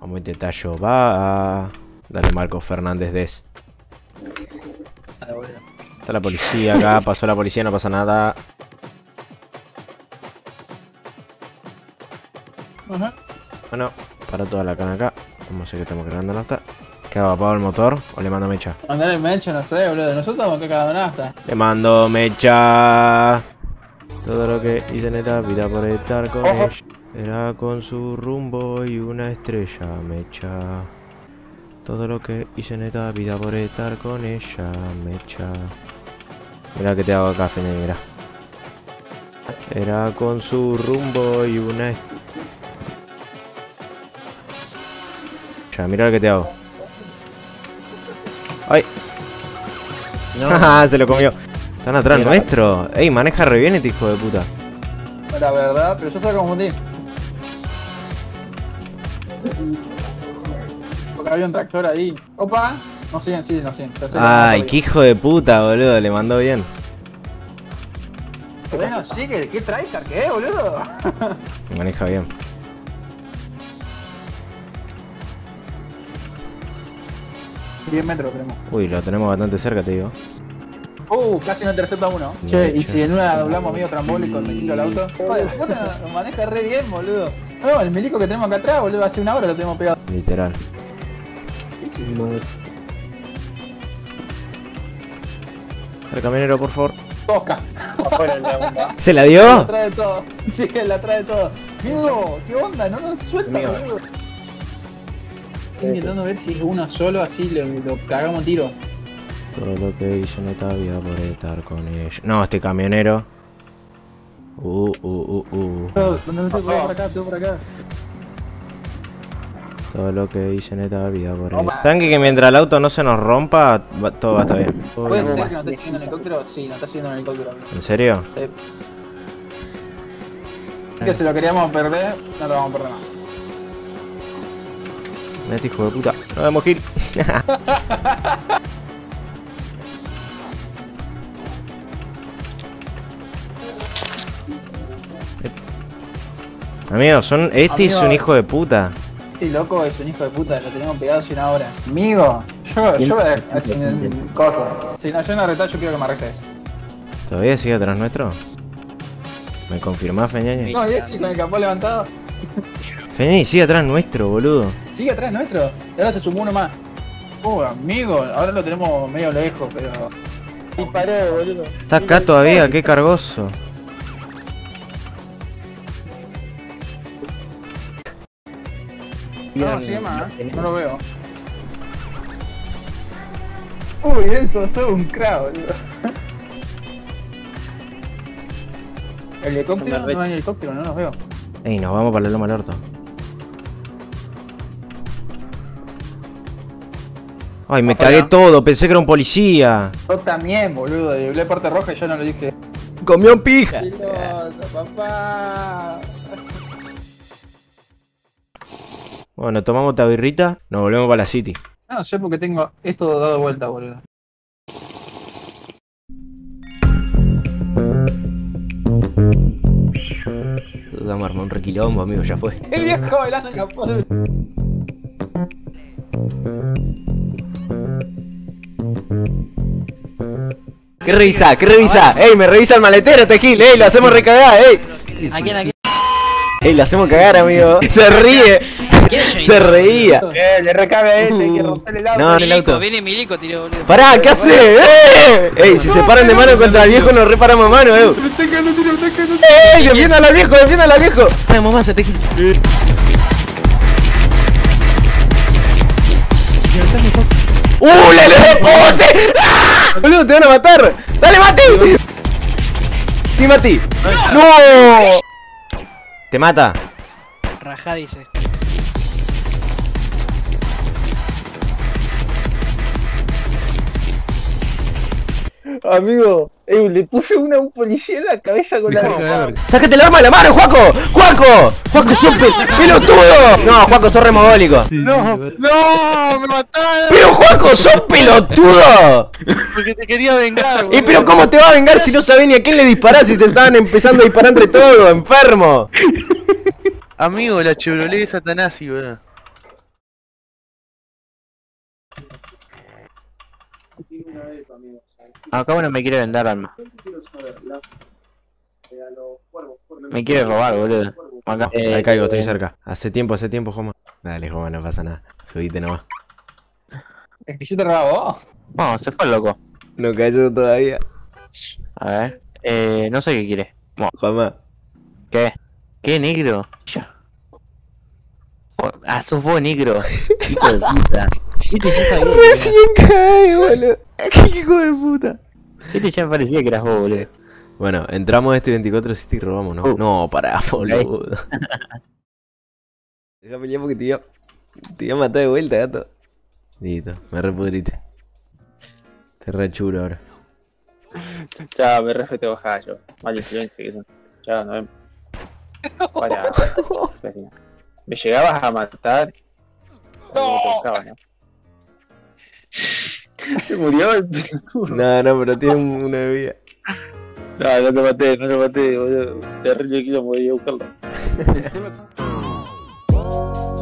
Vamos a intentar yo. Va a... Dale Marco Fernández Des. Está la policía acá, pasó la policía, no pasa nada. Ajá. Bueno, para toda la cana acá. Vamos a ver que estamos cargando nafta. ¿Qué hago? ¿Apago el motor o le mando mecha? Mandar el mencho, no sé, boludo. Nosotros estamos que cagando nafta. Le mando mecha. Todo lo que hice en esta vida por estar con Ojo. ella. Era con su rumbo y una estrella mecha. Todo lo que hice en esta vida por estar con ella mecha. Mira que te hago acá, Fene, mira. Era con su rumbo y una estrella. Ya, mira lo que te hago. ¡Ay! No. Se lo comió. Están atrás Mira. nuestro. Ey, maneja re bien este hijo de puta. La verdad, pero yo se lo confundí. Porque había un tractor ahí. Opa. No siguen, sí, no siguen. Ay, qué hijo de puta, boludo. Le mandó bien. Bueno, sí, que qué tryhard que es, boludo. Maneja bien. 10 metros tenemos. Uy, lo tenemos bastante cerca, te digo. Uh, casi no intercepta uno. Che, y si en una doblamos medio trambólico el milico al auto. Joder, vos te- lo maneja re bien, boludo. No, el milico que tenemos acá atrás, boludo, hace una hora lo tenemos pegado. Literal. El camionero, por favor. Tosca. ¿Se la La dio? trae todo. Sí, la trae todo. Amigo, ¿qué onda? No nos suelta, boludo. Estoy intentando ver si es uno solo, así lo, lo cagamos tiro. Todo lo que hizo en esta vida por estar con ella. No, este camionero. Uh, uh, uh, uh. ¿Dónde me tengo por acá? Tengo por acá. Todo lo que hice en esta vida por ella. ¿Saben que, que mientras el auto no se nos rompa, va- todo va a estar bien? ¿Puede ser que nos esté siguiendo en helicóptero? Sí, nos está siguiendo en helicóptero. ¿En serio? Sí. Que si lo queríamos perder, no lo vamos a perder más. Este hijo de puta. No vemos kill. Amigos, son. Este es Amigo. un hijo de puta. Este loco es un hijo de puta, lo tenemos pegado hace una hora. Amigo, yo, yo voy a hacer un coso. Si no, yo en la reta yo quiero que me arrestes. ¿Todavía sigue atrás nuestro? ¿Me confirmás, Feñañe? No, y ese con el capó levantado. Feñañe sigue atrás nuestro, boludo. Sigue atrás nuestro. Y ahora se sumó uno más. Uh, amigo, ahora lo tenemos medio lejos, pero. Disparé, boludo. Está acá todavía, qué cargoso. No, sigue más, ¿eh? no lo veo. Uy, eso, soy un boludo. El helicóptero, no hay helicóptero, no los veo. Ey, nos vamos para la loma al orto. Ay, me cagué todo, pensé que era un policía. Yo también, boludo, y hablé parte roja y yo no lo dije. Comió un pija. Papá. Bueno, tomamos esta birrita, nos volvemos para la city. No, no sé por qué tengo esto dado vuelta, boludo. Vamos a armar un requilombo, amigo, ya fue. El viejo bailando en ¿Qué revisa? ¿Qué revisa? Ey, me revisa el maletero, Tejil, ey, lo hacemos recagar, ey. ¿A quién? ¿A quién? Ey, lo hacemos cagar, amigo. Se ríe. Se reía. Eh, le recabe a este, hay que romperle el auto. No, en el auto. viene Milico, tiró, boludo. Pará, ¿qué hace? ¡Eh! Ey, si se paran de mano contra el viejo, nos reparamos a mano, eh. ¡Ey! ¡Defiéndalo al viejo, defiéndalo al viejo! Vamos más, Tejil. ¡Uh! ¡Le le pose! ¡Ah! Boludo, te van a matar. ¡Dale, Mati! Sí, Mati. ¡No! Te mata. Rajá dice. Amigo, eh, le puse una a un policía en la cabeza con la ¡Sácate el arma de la mano, Juaco! ¡Juaco! ¡Juaco, sos pe- pelotudo! No, Juaco, sos remogólico. No, no, me mataron ¡Pero Juaco, sos pelotudo! porque te quería vengar, ¿Y pero cómo te va a vengar si no sabés ni a quién le disparás si te estaban empezando a disparar entre todos, enfermo? Amigo, la Chevrolet de Satanás, boludo. Acá uno me quiere vender arma. Me quiere robar, boludo. Acá. Ahí caigo, estoy cerca. Hace tiempo, hace tiempo, Joma. Dale, Joma, no pasa nada. Subite nomás. Es que yo te robaba vos. No, se fue el loco. No cayó todavía. A ver. Eh, no sé qué quiere. Joma. ¿Qué? ¿Qué negro? Ya. Oh, Ah, sos vos negro. Hijo de puta. Viste, ya sabía. Recién cae, boludo. Qué hijo de puta. Viste, ya parecía que eras vos, boludo. Bueno, entramos a este 24 City y robamos, ¿no? Uh. No, pará, boludo. Déjame ya porque te iba, te iba a matar de vuelta, gato. Listo, me repudriste. Te re chulo ahora. Chao, me respeto bajada yo. Vale, silencio que son. Chao, nos vemos. Para. Me llegabas a matar. No. Se murió el pelotudo. No, no, pero tiene una bebida. No, no te maté, no te maté, boludo. Terrible quiero morir a buscarlo.